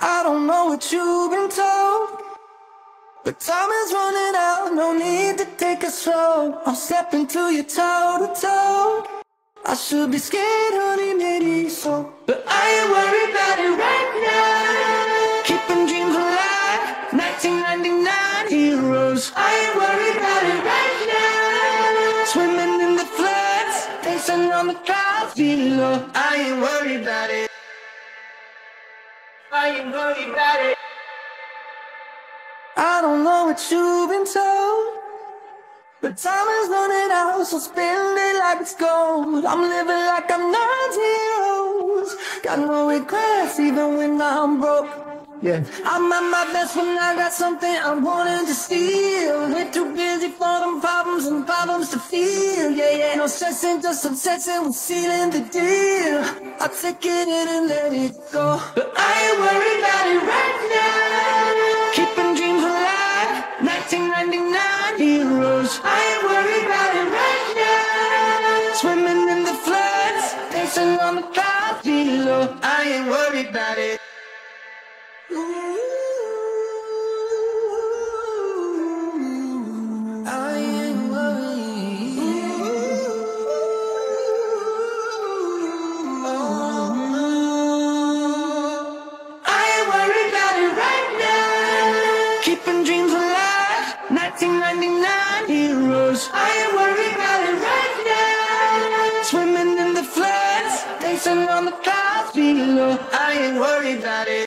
I don't know what you've been told, but time is running out. No need to take it slow. I'm stepping to you toe to toe. I should be scared, honey, maybe so, but I ain't worried about it right now. Keeping dreams alive, 1999 heroes. I ain't worried about it right now. Swimming in the floods, dancing on the clouds below. I ain't worried about it. I ain't worried about it. I don't know what you've been told, but time is running out, so spend it like it's gold. I'm living like I'm not heroes. Got no regrets, even when I'm broke. Yeah. I'm at my best when I got something I'm wanting to steal. We're too busy for them problems and problems to feel. Yeah, yeah, no stressing, just obsessing with sealing the deal. I'll take it in and let it go. But I 1999 heroes. I ain't worried about it right now. Swimming in the floods, dancing on the clouds below. I ain't worried about it. I alive, 1999 heroes. I ain't worried about it right now. Swimming in the floods, dancing on the clouds below. I ain't worried about it.